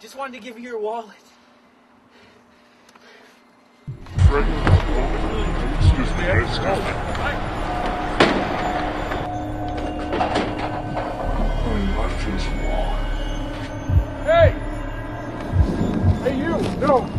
just wanted to give you your wallet. Excuse me. Hey! Hey, you! No!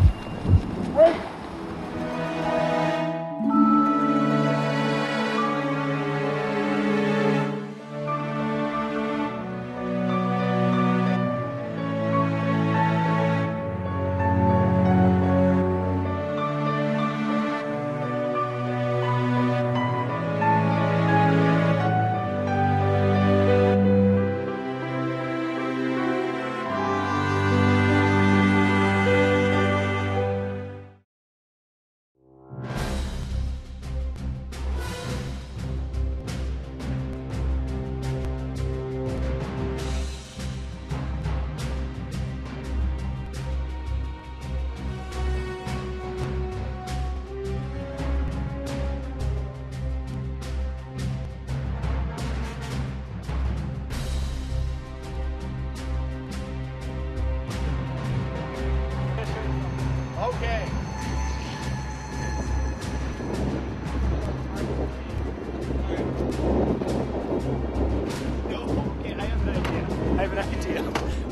Idea.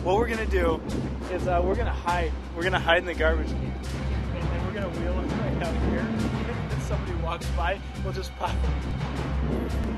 What we're gonna do is uh, we're gonna hide. We're gonna hide in the garbage can, and then we're gonna wheel it right out here. If somebody walks by, we'll just pop. it.